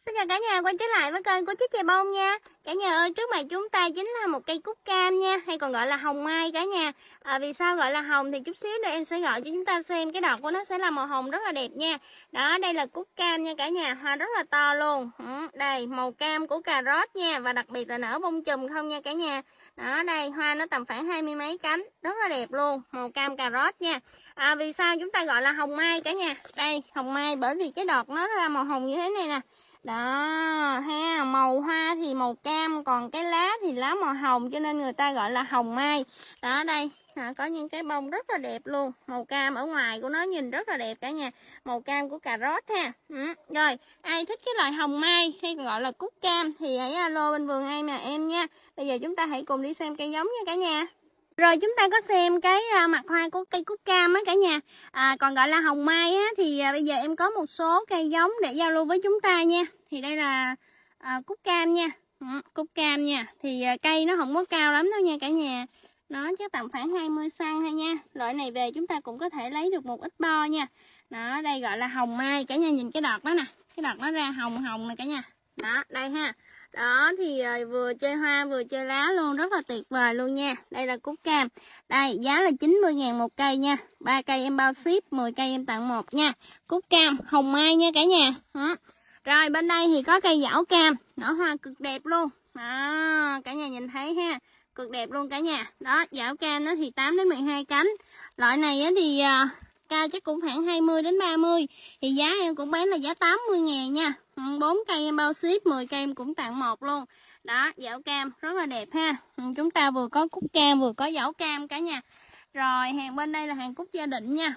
Xin chào cả nhà quay trở lại với kênh của Chiếc Chè Bông nha. Cả nhà ơi trước mặt chúng ta chính là một cây cúc cam nha Hay còn gọi là hồng mai cả nhà. À, Vì sao gọi là hồng thì chút xíu nữa em sẽ gọi cho chúng ta xem Cái đọt của nó sẽ là màu hồng rất là đẹp nha. Đó đây là cúc cam nha cả nhà Hoa rất là to luôn. Ừ, Đây màu cam của cà rốt nha Và đặc biệt là nở bông chùm không nha cả nhà. Đó đây hoa nó tầm khoảng hai mươi mấy cánh Rất là đẹp luôn Màu cam cà rốt nha. À, Vì sao chúng ta gọi là hồng mai cả nhà? Đây hồng mai bởi vì cái đọt nó là màu hồng như thế này nè đó ha màu hoa thì màu cam còn cái lá thì lá màu hồng cho nên người ta gọi là hồng mai. Đó đây à, có những cái bông rất là đẹp luôn. Màu cam ở ngoài của nó nhìn rất là đẹp cả nhà. Màu cam của cà rốt ha. Ừ. rồi ai thích cái loại hồng mai hay còn gọi là cúc cam thì hãy alo bên vườn em nè em nha. Bây giờ chúng ta hãy cùng đi xem cây giống nha cả nhà rồi chúng ta có xem cái à, mặt hoa của cây cúc cam á cả nhà. À, Còn gọi là hồng mai á Thì à, bây giờ em có một số cây giống để giao lưu với chúng ta nha. Thì đây là à, cúc cam nha. Ừ, Cúc cam nha. Thì à, cây nó không có cao lắm đâu nha cả nhà. Nó chắc tầm khoảng 20 cm thôi nha. Loại này về chúng ta cũng có thể lấy được một ít bo nha. Đó đây gọi là hồng mai. Cả nhà nhìn cái đọt đó nè. Cái đọt nó ra hồng hồng nè cả nhà. Đó, đây ha. Đó, thì ờ, vừa chơi hoa, vừa chơi lá luôn, rất là tuyệt vời luôn nha. Đây là cúc cam. Đây, giá là 90 ngàn một cây nha. Ba cây em bao ship 10 cây em tặng một nha. Cúc cam, hồng mai nha cả nhà. Ừ. rồi, bên đây thì có cây dảo cam, nở hoa cực đẹp luôn. Đó, cả nhà nhìn thấy ha. Cực đẹp luôn cả nhà. Đó, dảo cam nó thì 8 đến 12 cánh. Loại này á thì ờ, cao chắc cũng khoảng 20 đến 30 thì giá em cũng bán là giá 80 ngàn nha. Ừ, 4 cây em bao ship 10 cây em cũng tặng một luôn. Đó dảo cam rất là đẹp ha. Ừ, chúng ta vừa có cúc cam, vừa có dảo cam cả nhà. Rồi, hàng bên đây là hàng cúc gia định nha.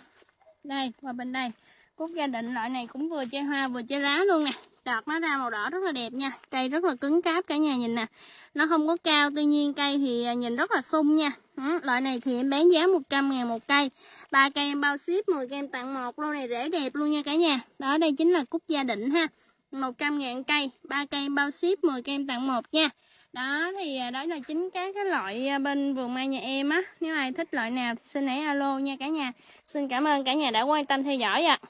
Đây, qua bên đây. Cúc gia định, loại này cũng vừa chơi hoa, vừa chơi lá luôn nè đọt nó ra màu đỏ rất là đẹp nha. Cây rất là cứng cáp cả nhà nhìn nè. Nó không có cao tuy nhiên cây thì à, nhìn rất là sung nha. Ừ, loại này thì em bán giá 100 ngàn một cây. Ba cây em bao ship 10 cây em tặng một luôn này rễ đẹp luôn nha cả nhà. Đó đây chính là cúc gia định ha. 100 ngàn cây ba cây em bao ship 10 cây em tặng một nha. Đó thì à, đó là chính các cái loại à, bên vườn mai nhà em á. Nếu ai thích loại nào thì xin hãy alo nha cả nhà. Xin cảm ơn cả nhà đã quan tâm theo dõi ạ. à.